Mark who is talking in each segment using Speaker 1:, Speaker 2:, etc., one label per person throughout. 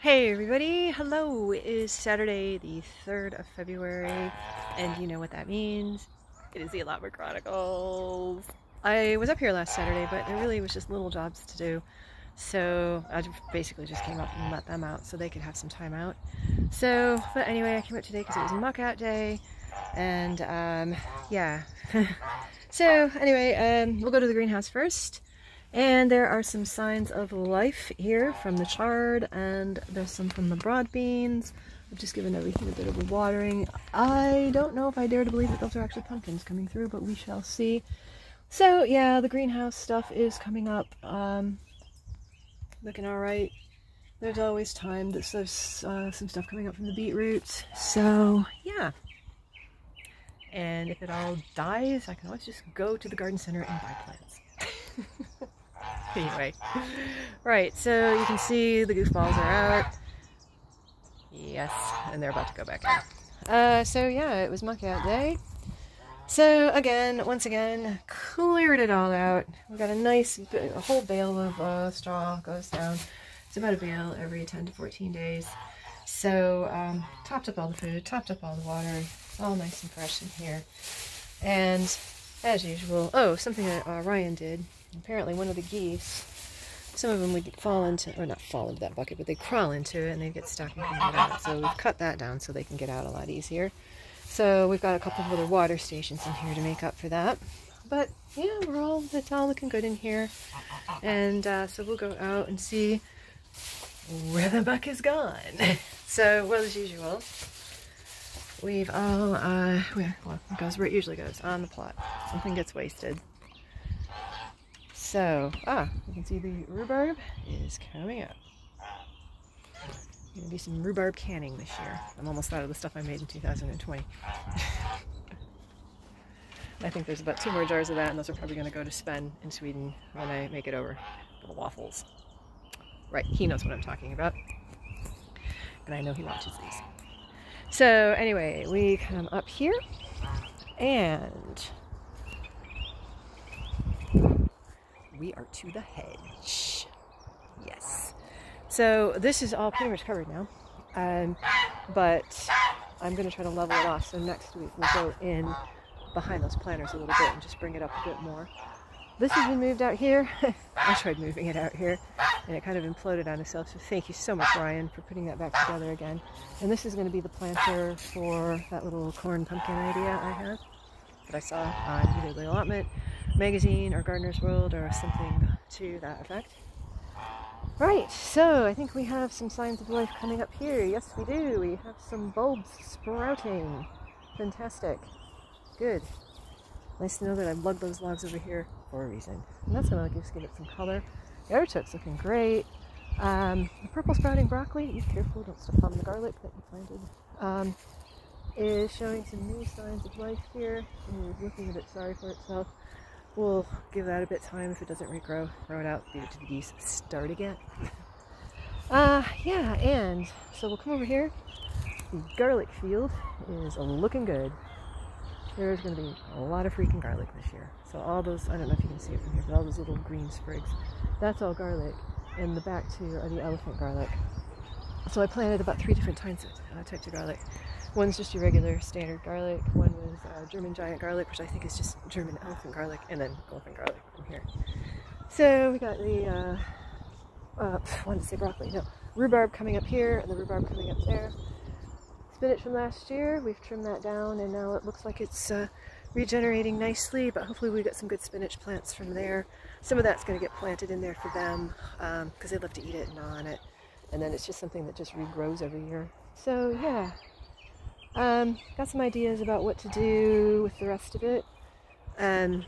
Speaker 1: Hey everybody, hello! It is Saturday the 3rd of February and you know what that means. It is the Allotment Chronicles. I was up here last Saturday but there really was just little jobs to do so I basically just came up and let them out so they could have some time out. So, but anyway I came up today because it was muck out day and um, yeah. so anyway, um, we'll go to the greenhouse first. And there are some signs of life here from the chard and there's some from the broad beans. I've just given everything a bit of a watering. I don't know if I dare to believe that those are actually pumpkins coming through, but we shall see. So yeah, the greenhouse stuff is coming up. Um, looking alright. There's always time. There's uh, some stuff coming up from the beetroot. So yeah. And if it all dies, I can always just go to the garden center and buy plants. anyway, right, so you can see the goofballs are out. Yes, and they're about to go back in. Uh, so yeah, it was muck out day. So again, once again, cleared it all out. We got a nice, a whole bale of uh, straw goes down. It's about a bale every 10 to 14 days. So um, topped up all the food, topped up all the water, all nice and fresh in here. And as usual, oh, something that uh, Ryan did apparently one of the geese, some of them would fall into, or not fall into that bucket, but they crawl into it and they get stuck and get out. So we've cut that down so they can get out a lot easier. So we've got a couple of other water stations in here to make up for that. But yeah, we're all, it's all looking good in here. And uh, so we'll go out and see where the buck is gone. so, well, as usual, we've all, uh, well, it goes where it usually goes, on the plot. Something gets wasted. So, ah, you can see the rhubarb is coming up. Gonna do some rhubarb canning this year. I'm almost out of the stuff I made in 2020. I think there's about two more jars of that, and those are probably to go to Sven in Sweden when I make it over. The waffles. Right, he knows what I'm talking about. And I know he watches these. So anyway, we come up here, and we are to the hedge. Yes. So this is all pretty much covered now. Um, but I'm going to try to level it off. So next week we'll go in behind those planters a little bit and just bring it up a bit more. This has been moved out here. I tried moving it out here and it kind of imploded on itself. So thank you so much, Ryan, for putting that back together again. And this is going to be the planter for that little corn pumpkin idea I have that I saw on either the allotment magazine or Gardener's World or something to that effect. Right, so I think we have some signs of life coming up here. Yes, we do. We have some bulbs sprouting. Fantastic. Good. Nice to know that I've lugged those logs over here for a reason. And that's going to give it some color. The artichoke's looking great. Um, the purple sprouting broccoli, be careful, don't step on the garlic that you planted, um, is showing some new signs of life here. Looking a bit sorry for itself. We'll give that a bit time. If it doesn't regrow, throw it out, leave it to the geese, start again. uh, yeah, and so we'll come over here. The garlic field is looking good. There's going to be a lot of freaking garlic this year. So all those, I don't know if you can see it from here, but all those little green sprigs, that's all garlic. And the back two are the elephant garlic. So I planted about three different types of, uh, types of garlic. One's just your regular standard garlic. One was uh, German giant garlic, which I think is just German elephant garlic, and then elephant garlic in here. So we got the, uh, uh, wanted to say broccoli, no, rhubarb coming up here, and the rhubarb coming up there. Spinach from last year, we've trimmed that down, and now it looks like it's uh, regenerating nicely, but hopefully we get some good spinach plants from there. Some of that's going to get planted in there for them, because um, they love to eat it and gnaw on it. And then it's just something that just regrows every year. So yeah, um, got some ideas about what to do with the rest of it. Um,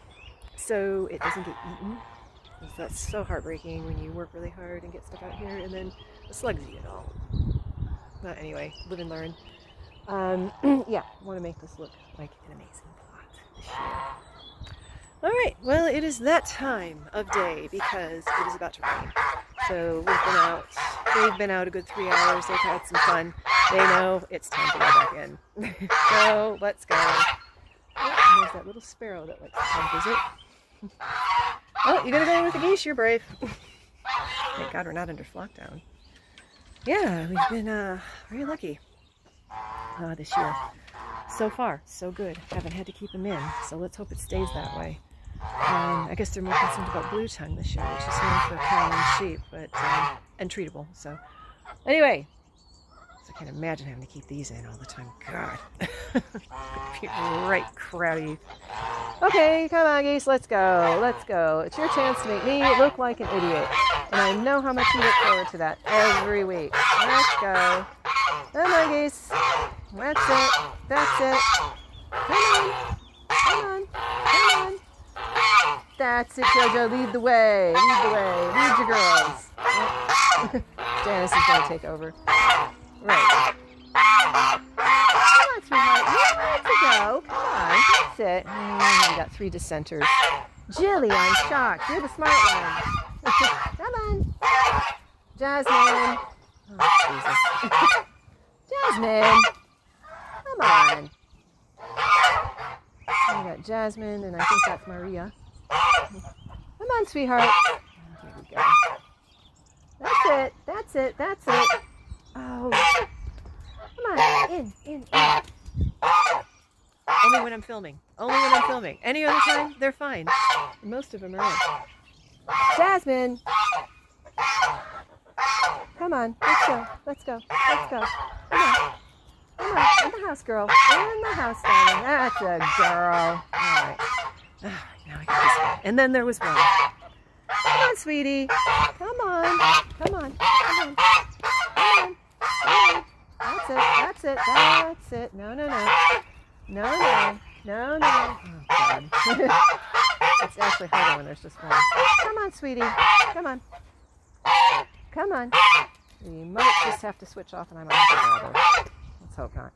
Speaker 1: so it doesn't get eaten. That's so heartbreaking when you work really hard and get stuff out here and then the slugs eat it all. But anyway, live and learn. Um, yeah, want to make this look like an amazing plot this year. Alright, well it is that time of day because it is about to rain. So we've been out, they've been out a good three hours, they've had some fun. They know it's time to go back in. so let's go. Oh, there's that little sparrow that likes to come visit. oh, you gotta go in with the geese, you're brave. Thank God we're not under lockdown. yeah, we've been uh, very lucky uh, this year. So far, so good. Haven't had to keep them in, so let's hope it stays that way. Um, I guess they're more concerned about blue tongue this year, which is known for cow and sheep, but um, and treatable. So anyway, I can't imagine having to keep these in all the time. God, right crowdy. Okay, come on, geese, let's go, let's go. It's your chance to make me look like an idiot, and I know how much you look forward to that every week. Let's go. Come on, geese. That's it. That's it. Come on. Come on. Come on. That's it, Jojo. Lead the way. Lead the way. Lead your girls. Janice is going to take over. Right. Come on, sweetheart. Nowhere to go. Come on. That's it. Mm, we got three dissenters. Jilly, I'm shocked. You're the smart one. Come on. Jasmine. Oh. Jasmine. Come on. We got Jasmine, and I think that's Maria. Come on, sweetheart. Oh, here we go. That's it. That's it. That's it. Oh. Come on. In, in, in. Only when I'm filming. Only when I'm filming. Any other time, they're fine. Most of them are in. Jasmine. Come on. Let's go. Let's go. Let's go. Come on. Come on. In the house, girl. In the house, darling. That's a girl. All right. Now I got this one. And then there was one. Come on, sweetie. Come on. Come on. Come on. Come on. Come on. That's it. That's it. That's it. No, no, no. No, no. No, no. Oh, God. it's actually harder when there's just one. Come on, sweetie. Come on. Come on. We might just have to switch off and I might have to other. Let's hope not.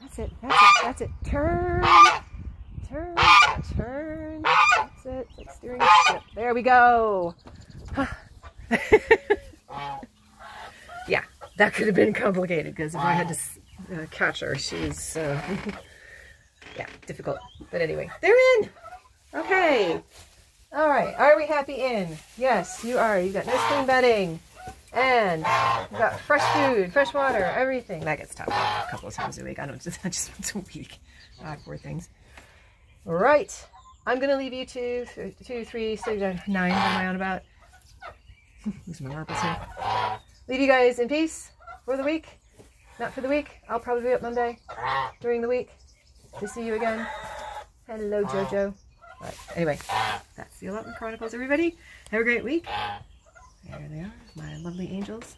Speaker 1: That's it. That's it. That's it. Turn. Turn. Turn. That's it. It's like steering. There we go. yeah, that could have been complicated because if I had to uh, catch her, she's, uh, yeah, difficult. But anyway, they're in. Okay. All right. Are we happy in? Yes, you are. You got nice clean bedding. And you got fresh food, fresh water, everything. That gets tough a couple of times a week. I don't just, just once a week. Ah, poor things. All right. I'm going to leave you two, two, three, six, nine. What am I on about? Losing my marbles here. Leave you guys in peace for the week. Not for the week. I'll probably be up Monday during the week to see you again. Hello, Jojo. Right. Anyway, that's the Allotment Chronicles, everybody. Have a great week. There they are, my lovely angels.